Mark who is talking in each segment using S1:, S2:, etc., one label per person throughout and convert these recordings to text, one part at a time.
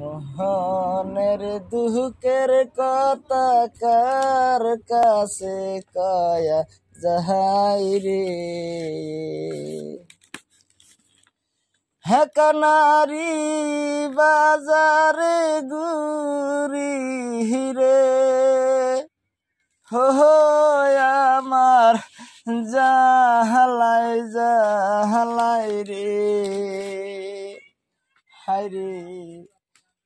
S1: মোহনের দুঃখের কথা কার কাছে কয়া যাহাই রে? হেকানারি বাজারে গুরি রে হো আমার জাহালাই জাহালাই রে। হাই রে।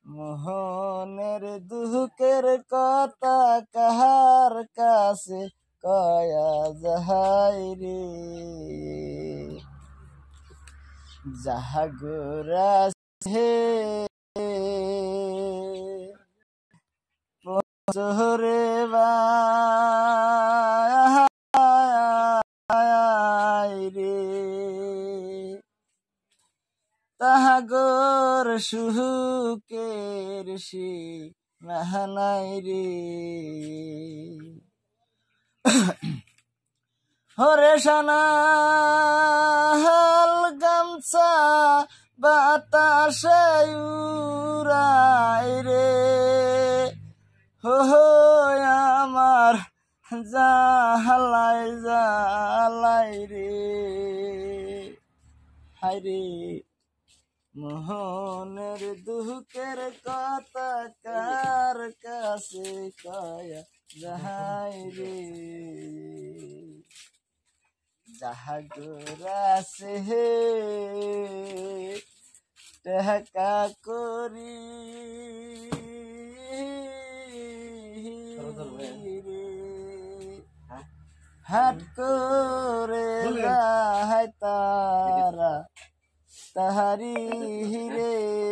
S1: মোহনের দুঃখের কথা কাহার কাছে কয়া যাহাই রে? যাহাগুরা হে চোরে রে তাহাগর সুহুকের সি মাহানাই রে। হরে সানাল গামছা বাতাসে উড়াই রে। হো আমার জাহালাই জালাই রে। হাই রে। মোহনের দুঃখের কথা কার কাছে কয়া যাহাই রে? জাহাগরাসে হে টাকা করি। হাট করে যাহাই তারা তাহারি রে ওরে